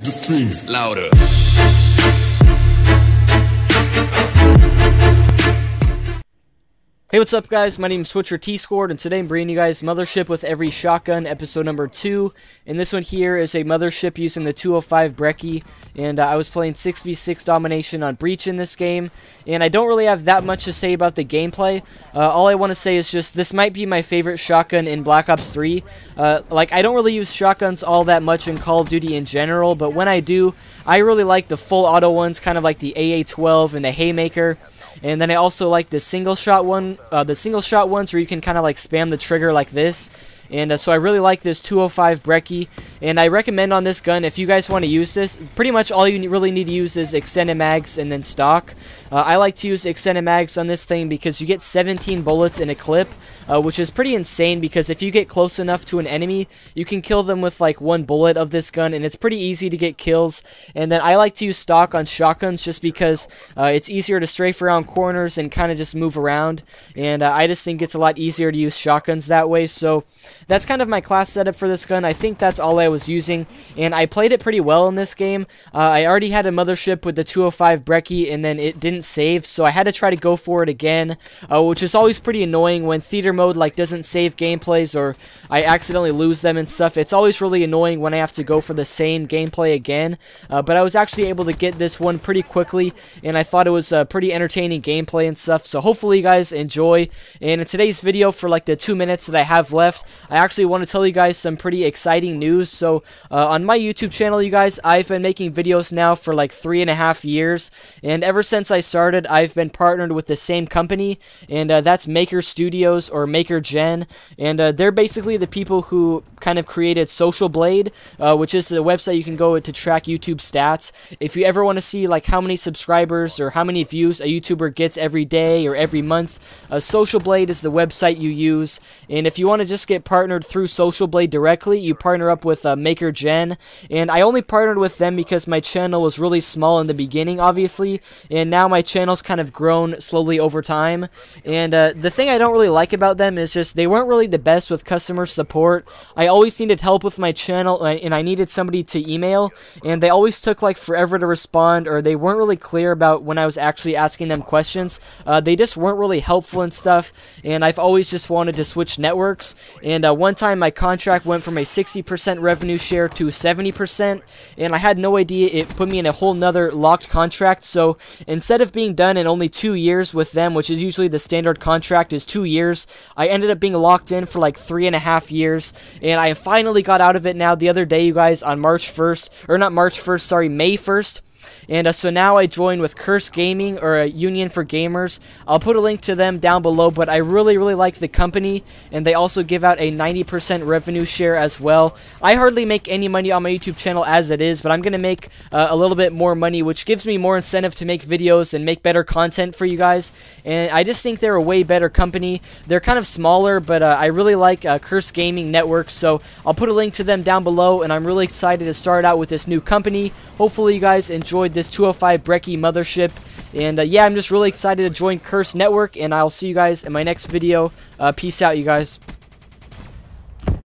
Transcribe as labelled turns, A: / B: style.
A: The streams
B: louder.
C: Hey, what's up, guys? My name is Switcher T Scored, and today I'm bringing you guys Mothership with Every Shotgun, episode number 2. And this one here is a Mothership using the 205 Brecci, and uh, I was playing 6v6 domination on Breach in this game, and I don't really have that much to say about the gameplay. Uh, all I want to say is just, this might be my favorite shotgun in Black Ops 3. Uh, like, I don't really use shotguns all that much in Call of Duty in general, but when I do, I really like the full auto ones, kind of like the AA-12 and the Haymaker. And then I also like the single shot one, uh, the single shot ones where you can kind of like spam the trigger like this. And uh, so I really like this 205 Brecci, and I recommend on this gun, if you guys want to use this, pretty much all you really need to use is extended mags and then stock. Uh, I like to use extended mags on this thing because you get 17 bullets in a clip, uh, which is pretty insane because if you get close enough to an enemy, you can kill them with like one bullet of this gun, and it's pretty easy to get kills. And then I like to use stock on shotguns just because uh, it's easier to strafe around corners and kind of just move around, and uh, I just think it's a lot easier to use shotguns that way, so that's kind of my class setup for this gun. I think that's all I was using, and I played it pretty well in this game. Uh, I already had a mothership with the 205 Brecci, and then it didn't save, so I had to try to go for it again, uh, which is always pretty annoying when theater mode like doesn't save gameplays or I accidentally lose them and stuff. It's always really annoying when I have to go for the same gameplay again, uh, but I was actually able to get this one pretty quickly, and I thought it was a pretty entertaining gameplay and stuff, so hopefully you guys enjoy. And in today's video, for like the two minutes that I have left, I actually want to tell you guys some pretty exciting news. So, uh, on my YouTube channel, you guys, I've been making videos now for like three and a half years, and ever since I started, I've been partnered with the same company, and uh, that's Maker Studios or Maker Gen, and uh, they're basically the people who kind of created Social Blade, uh, which is the website you can go to track YouTube stats. If you ever want to see like how many subscribers or how many views a YouTuber gets every day or every month, uh, Social Blade is the website you use, and if you want to just get partnered through Social Blade directly, you partner up with uh, Maker Gen, and I only partnered with them because my channel was really small in the beginning, obviously, and now my channel's kind of grown slowly over time, and uh, the thing I don't really like about them is just they weren't really the best with customer support. I always needed help with my channel, and I needed somebody to email, and they always took like forever to respond, or they weren't really clear about when I was actually asking them questions. Uh, they just weren't really helpful and stuff, and I've always just wanted to switch networks, and uh, one time my contract went from a 60% revenue share to 70%, and I had no idea it put me in a whole nother locked contract, so instead of being done in only two years with them, which is usually the standard contract is two years, I ended up being locked in for like three and a half years, and I finally got out of it now the other day, you guys, on March 1st, or not March 1st, sorry, May 1st, and uh, so now I join with Curse Gaming or a Union for Gamers. I'll put a link to them down below, but I really, really like the company, and they also give out a 90% revenue share as well. I hardly make any money on my YouTube channel as it is, but I'm going to make uh, a little bit more money, which gives me more incentive to make videos and make better content for you guys. And I just think they're a way better company. They're kind of smaller, but uh, I really like uh, Curse Gaming Network, so I'll put a link to them down below, and I'm really excited to start out with this new company. Hopefully you guys enjoyed this 205 Brecci mothership. And uh, yeah, I'm just really excited to join Curse Network, and I'll see you guys in my next video. Uh, peace out, you guys.